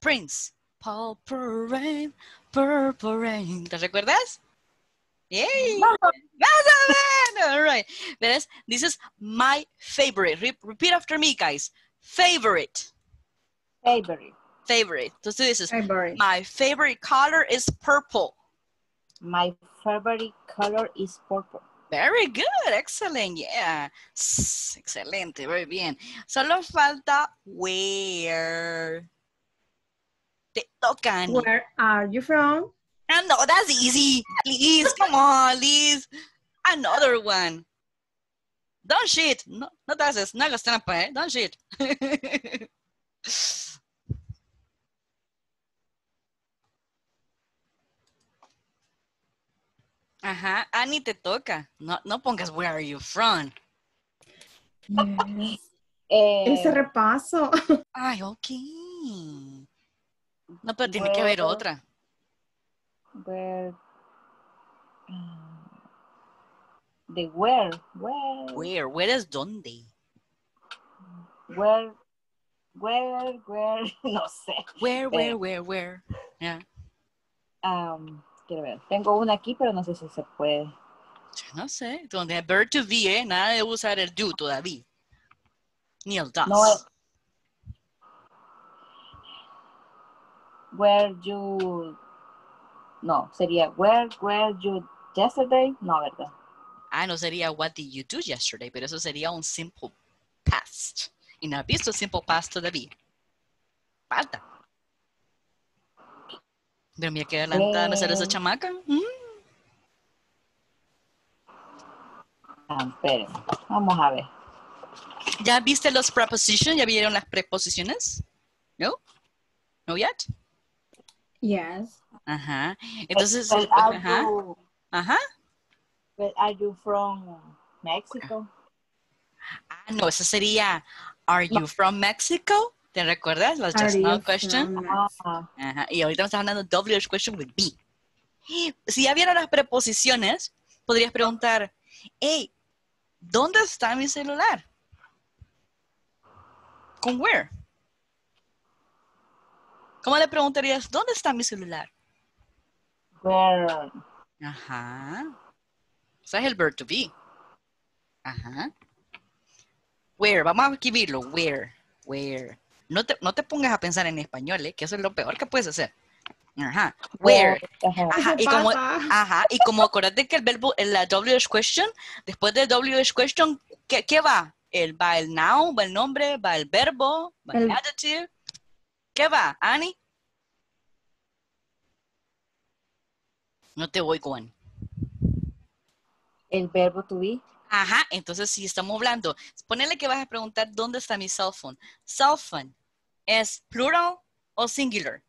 Prince? Purple rain, purple rain. ¿Te recuerdas? Yay. Más o menos. All right. ¿Ves? This is my favorite. Re- repeat after me, guys. Favorite. Favorite. Favorite. Entonces dices, Favorite. my favorite color is purple. My favorite color is purple. Very good, excellent, yeah. S- Excelente, muy bien. Solo falta where. Te tocan. Where are you from? Ah, no, that's easy. Please, come on, Liz. Another one. Don't shit. No, no te haces, no hagas trampa, eh. Don't shit. Ajá, Ani te toca. No, no pongas where are you from. Yes. Eh, Ese repaso. Ay, ok. No, pero tiene que haber otra. Where, um, the where, where, Where, where es dónde. where, where, where, no sé. Where, where, Eh. where, where. Yeah. Um, quiero ver, tengo una aquí, pero no sé si se puede. No sé, donde verb to be, ¿eh? Nada de usar el do todavía. Ni el does. No Where you, no, sería where, where you yesterday, no, ¿verdad? Ah, no sería what did you do yesterday, pero eso sería un simple past. Y no has visto simple past todavía. Falta. Pero mira que adelantada no será esa Eh. chamaca. Mm. Ah, esperen, vamos a ver. ¿Ya viste los prepositions? ¿Ya vieron las preposiciones? ¿No? ¿No yet? Yes. Ajá. Entonces, Where are ajá, you- ajá. where are you from Mexico? Ah, no, eso sería, are you from Mexico? ¿Te recuerdas? Las Are just now question. Ah, Ajá. Y ahorita estamos hablando de WH question with be. Si ya vieron las preposiciones, podrías preguntar, hey, ¿dónde está mi celular? ¿Con where? ¿Cómo le preguntarías, ¿dónde está mi celular? Ajá. Ese es el verb to be. Ajá. Where, vamos a escribirlo. Where, where. No te, no te pongas a pensar en español, ¿eh? que eso es lo peor que puedes hacer. Ajá. Where. Ajá. Y como, ajá. Y como acordate que el verbo, la WH question, después de WH question, ¿qué, qué va? El, va el noun, va el nombre, va el verbo, va el, El- adjective. ¿Qué va, Ani? No te voy con. El verbo to be. Ajá, entonces si estamos hablando, ponele que vas a preguntar dónde está mi cell phone. Cell phone, ¿es plural o singular?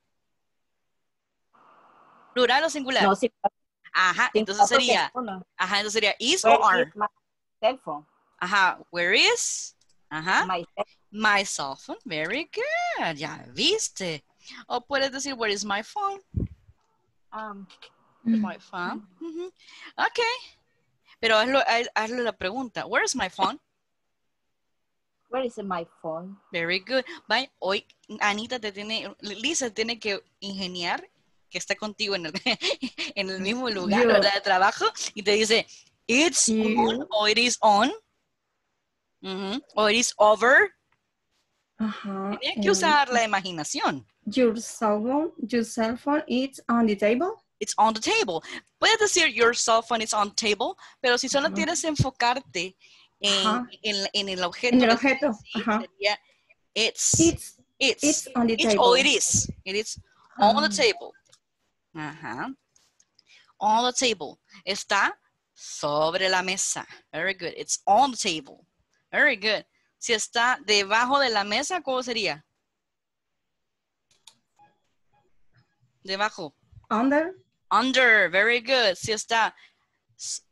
¿Plural o singular? No, sí, Ajá, entonces sería, ajá, entonces sería is Where o are. is my cell phone? Ajá, where is? Ajá, My cell- my cell phone. Very good, ya viste. O puedes decir, where is my phone? um, My phone. Ujú. Ok. Pero hazlo, haz- hazle la pregunta, where is my phone? where is my phone? Very good. Bye. Hoy Anita te tiene, Lisa tiene que ingeniar que está contigo en el, en el mismo lugar. De trabajo y te dice, it's on o it is on. Ujú, O it is over. Ajá. Tienes que usar la imaginación. Your cell phone, your cell phone is on the table. It's on the table. Puedes decir your cell phone is on the table, pero si solo tienes que enfocarte en, Ajá. en, en el objeto, En el objeto, sería it's, It's it's, it's on the It's- table. oh, it is. It is on the table. Ajá. On the table. Está sobre la mesa. Very good. It's on the table. Very good. Si está debajo de la mesa, ¿cómo sería? Debajo. Under. Under. Very good. Si está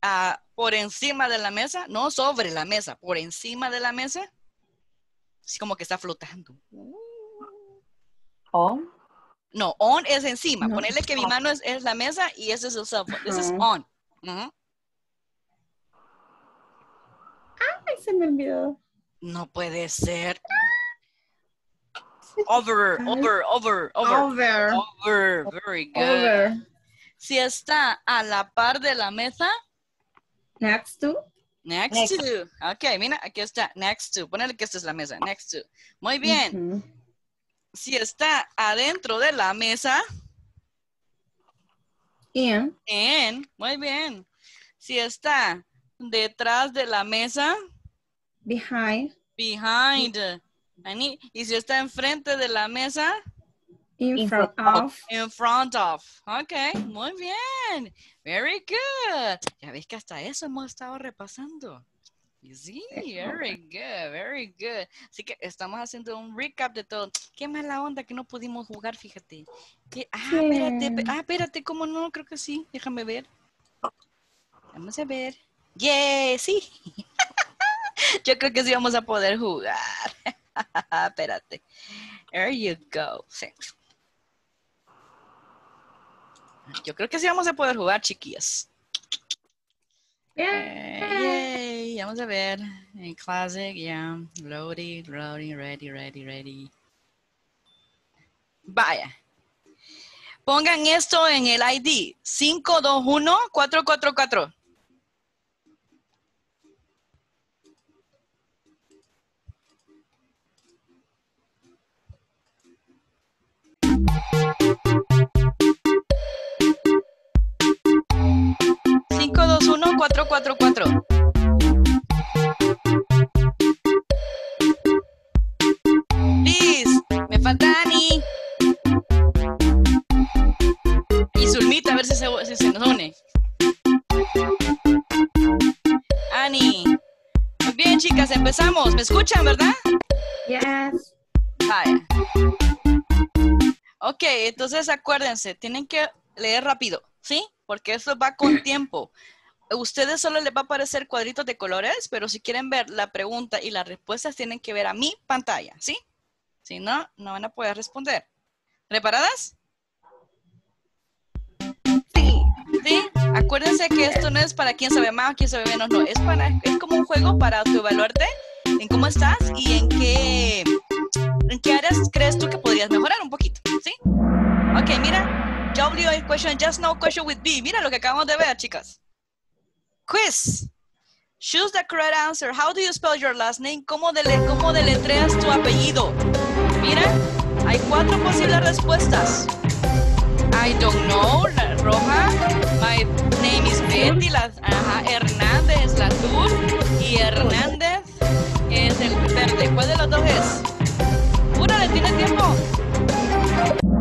ah, por encima de la mesa, no sobre la mesa, por encima de la mesa, es como que está flotando. On. No, on es encima. No. Ponerle que mi mano es, es la mesa y ese es el cell phone. This is Ajá. on. Ujú. Ay, se me olvidó. No puede ser. Over, over, over, over. Over. Over, very good. Over. Si está a la par de la mesa, Next to. next, Next. to. Ok, mira, aquí está, next to. Ponele que esta es la mesa, next to. Muy bien. Si está adentro de la mesa, In. en, muy bien. Si está detrás de la mesa, Behind. behind. Y si está enfrente de la mesa, In, In front front of. in front of. Ok, muy bien. Very good. Ya ves que hasta eso hemos estado repasando. Sí, very good, very good. Así que estamos haciendo un recap de todo. Qué mala onda que no pudimos jugar, fíjate. Ah, espérate, pe- ah, espérate, ¿cómo no? Creo que sí. Déjame ver. Vamos a ver. Yeah, sí. Yo creo que sí vamos a poder jugar. espérate. There you go. Sí. Yo creo que sí vamos a poder jugar, chiquillas. Eh, yay, vamos a ver. En classic, yeah. Loading, loading, ready, ready, ready. Vaya. Pongan esto en el ID. 521-444. 444. Liz, me falta Ani. Y Zulmita, a ver si se, si se nos une. Ani. Muy bien, chicas, empezamos. ¿Me escuchan, verdad? Yes. Hi. Ok, entonces acuérdense, tienen que leer rápido, ¿sí? Porque eso va con tiempo. Ustedes solo les va a aparecer cuadritos de colores, pero si quieren ver la pregunta y las respuestas, tienen que ver a mi pantalla, ¿sí? Si no, no van a poder responder. ¿Preparadas? Sí. ¿Sí? Acuérdense que esto no es para quién sabe más, quién sabe menos, no. Es, para, es como un juego para autoevaluarte en cómo estás y en qué, en qué áreas crees tú que podrías mejorar un poquito, ¿sí? Ok, mira. W question, just no question with B. Mira lo que acabamos de ver, chicas. Quiz. Choose the correct answer. How do you spell your last name? ¿Cómo, dele, cómo deletreas tu apellido? Mira, hay cuatro posibles respuestas. I don't know, la roja. My name is Betty, la, ajá, Hernández la azul y Hernández es el verde. ¿Cuál de los dos es? ¿Pura tiene tiempo?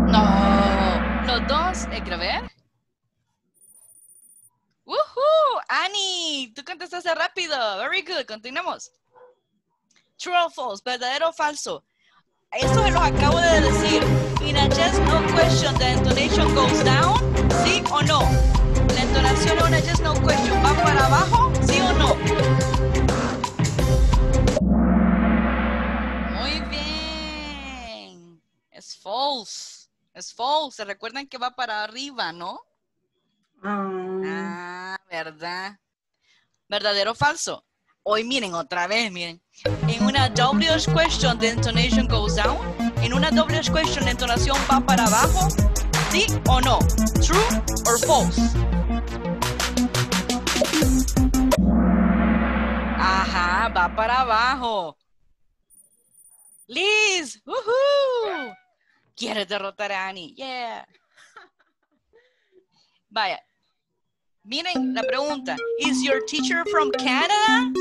No, los dos, eh, ver. ¡Woohoo! Annie, tú contestaste rápido. Very good, continuamos. True or false, verdadero o falso. Esto se los acabo de decir. In a yes no question, the intonation goes down, ¿sí o no? La entonación en una yes no question va para abajo, ¿sí o no? Muy bien. Es false. Es false. Se recuerdan que va para arriba, ¿no? Um, Ah, ¿verdad? ¿Verdadero o falso? Hoy miren otra vez, miren. En una WH question, the intonation goes down. En una WH question, la entonación va para abajo. ¿Sí o no? True or false? Ajá, va para abajo. Liz, ¡Woohoo! ¿Quieres derrotar a Annie? Yeah. Vaya. Miren la pregunta. Is your teacher from Canada?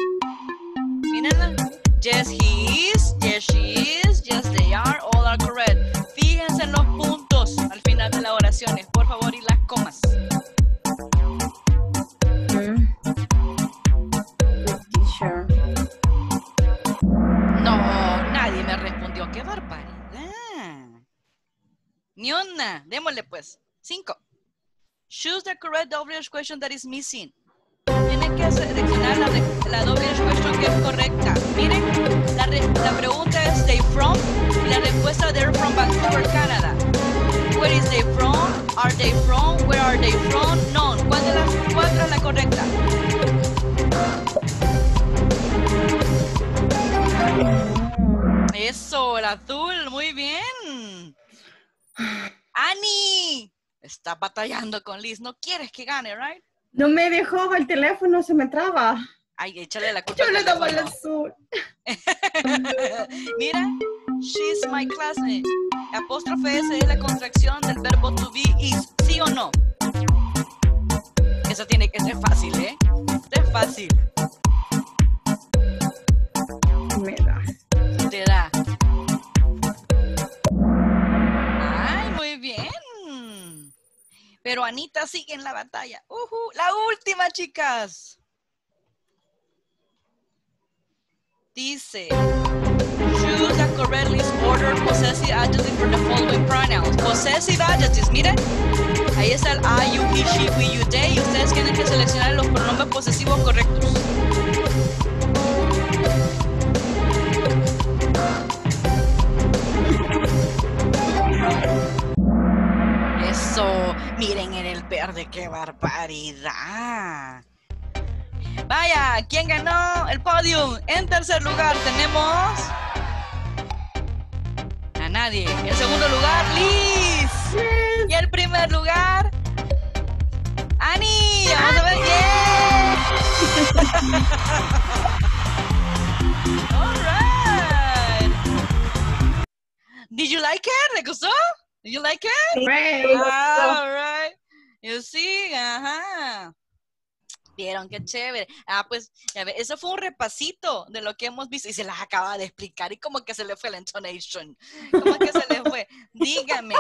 Mírenla. Yes, he is. Yes, she is. Yes, they are. All are correct. Fíjense en los puntos al final de las oraciones, por favor, y las comas. No, nadie me respondió. ¡Qué barbaridad! Ni una. Démosle pues. Cinco. Choose the correct WH question that is missing. Tienen que seleccionar la, la WH question que es correcta. Miren, la, la pregunta es they from y la respuesta they're from Vancouver, Canada. Where is they from? Are they from? Where are they from? None. ¿Cuál de las cuatro es la correcta? Eso, el azul, muy bien. Ani, está batallando con Liz. No quieres que gane, right? No me dejó, el teléfono se me traba. Ay, échale la culpa. Yo le daba el azul. Mira, she's my classmate. Apóstrofe S es la contracción del verbo to be is, ¿sí o no? Eso tiene que ser fácil, ¿eh? Es fácil. Me da. Te da. Pero Anita sigue en la batalla. Ujú, La última, chicas. Dice, choose a correctly ordered possessive adjective for the following pronouns. Possessive adjectives, miren. Ahí está el I, you, he, she, we, you, they. Y ustedes tienen que seleccionar los pronombres posesivos correctos. Eso, miren en el verde, qué barbaridad. Vaya, ¿quién ganó el podium? En tercer lugar tenemos a nadie. En segundo lugar, Liz. Y el primer lugar, Ani. Vamos a ver, right. Did you like it? ¿Le gustó? You like it? Great. All right. You see, ajá. Vieron qué chévere. Ah, pues, ya ve, eso fue un repasito de lo que hemos visto y se las acaba de explicar y como que se le fue la intonation. ¿Cómo que se le fue? Dígame,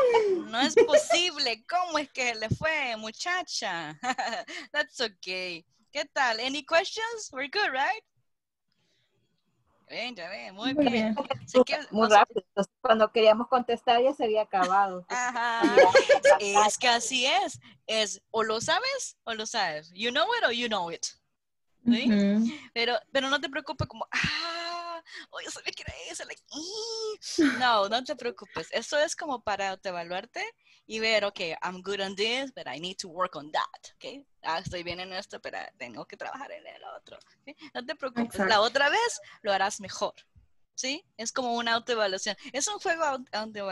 no es posible. ¿Cómo es que le fue, muchacha? That's okay. ¿Qué tal? Any questions? We're good, right? Bien, ya ven, muy, Muy bien. bien. Así que, Muy rápido. Entonces, cuando queríamos contestar ya se había acabado. Ajá. Es que así es. Es o lo sabes o lo sabes. You know it or you know it. Pero, pero no te preocupes como, ah, oh, yo like, no, no te preocupes. Eso es como para autoevaluarte y ver, ok, I'm good on this, but I need to work on that. Okay? Ah, estoy bien en esto, pero tengo que trabajar en el otro. ¿sí? No te preocupes. La Exacto. otra vez lo harás mejor. ¿Sí? Es como una autoevaluación. Es un juego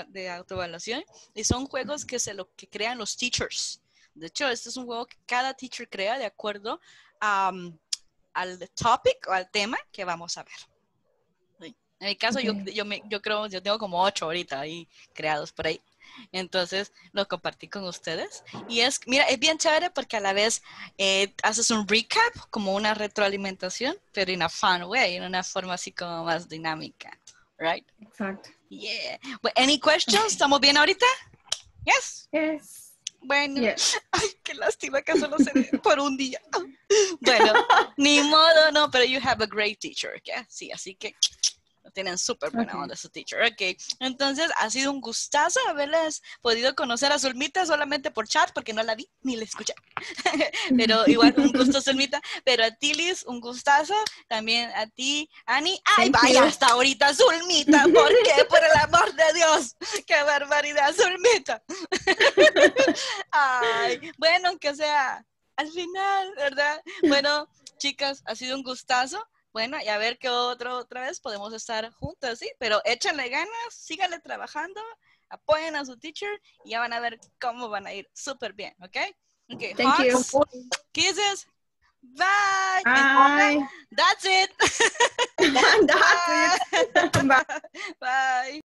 de autoevaluación y son juegos que se lo que crean los teachers. De hecho, este es un juego que cada teacher crea de acuerdo a, um, al topic o al tema que vamos a ver. En mi caso, yo, yo, me- yo creo, yo tengo como ocho ahorita ahí creados por ahí. Entonces, lo compartí con ustedes. Y es, mira, es bien chévere porque a la vez eh, haces un recap, como una retroalimentación, pero en a fun way, en una forma así como más dinámica. Right? Exacto. Yeah. Any questions? ¿Estamos bien ahorita? Yes. Yes. Bueno. Yes. Ay, qué lástima que solo se ve por un día. Bueno, ni modo, no, pero you have a great teacher. Sí, así que tienen súper buena Ok. onda su teacher, ok. Entonces, ha sido un gustazo haberles podido conocer a Zulmita solamente por chat, porque no la vi ni la escuché. pero igual, un gusto, Zulmita. Pero a ti, Liz, un gustazo. También a ti, Ani. ¡Ay, Thank vaya you. hasta ahorita, Zulmita! ¿Por qué? Por el amor de Dios. ¡Qué barbaridad, Zulmita! Ay, bueno, aunque sea al final, ¿verdad? Bueno, chicas, ha sido un gustazo. Bueno, y a ver qué otro, otra vez podemos estar juntas, ¿sí? Pero échenle ganas, síganle trabajando, apoyen a su teacher y ya van a ver cómo van a ir súper bien, ¿ok? Ok, Thank you. kisses, bye. Bye. That's it. That's it. Bye. Bye.